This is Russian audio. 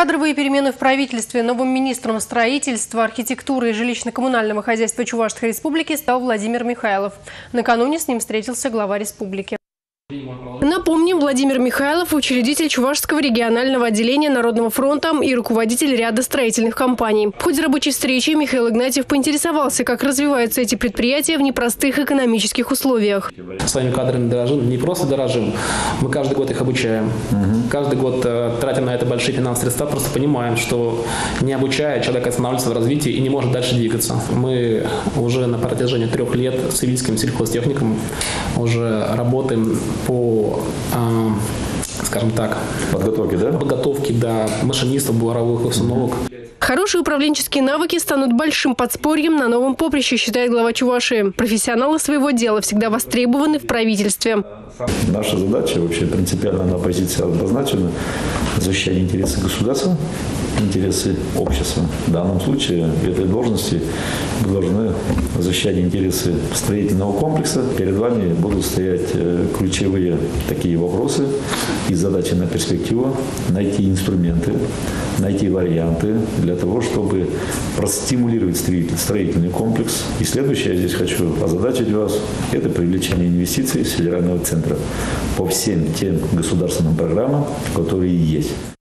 Кадровые перемены в правительстве новым министром строительства, архитектуры и жилищно-коммунального хозяйства Чувашской республики стал Владимир Михайлов. Накануне с ним встретился глава республики. Напомним, Владимир Михайлов – учредитель Чувашского регионального отделения Народного фронта и руководитель ряда строительных компаний. В ходе рабочей встречи Михаил Игнатьев поинтересовался, как развиваются эти предприятия в непростых экономических условиях. Своими кадрами дорожим, не просто дорожим, мы каждый год их обучаем. Угу. Каждый год, э, тратя на это большие финансовые средства, просто понимаем, что не обучая, человек останавливается в развитии и не может дальше двигаться. Мы уже на протяжении трех лет с Ивильским сельхозтехником уже работаем по, скажем так, подготовке, да? Подготовке, да, машинистов, буровых установок. Хорошие управленческие навыки станут большим подспорьем на новом поприще, считает глава Чувашии. Профессионалы своего дела всегда востребованы в правительстве. Наша задача, вообще принципиально на позиция обозначена, защищать интересы государства, интересы общества. В данном случае в этой должности мы должны защищать интересы строительного комплекса. Перед вами будут стоять э, ключевые такие вопросы и задачи на перспективу, найти инструменты, найти варианты для того, чтобы простимулировать строительный комплекс. И следующее я здесь хочу озадачить вас, это привлечение инвестиций с федерального центра по всем тем государственным программам, которые есть.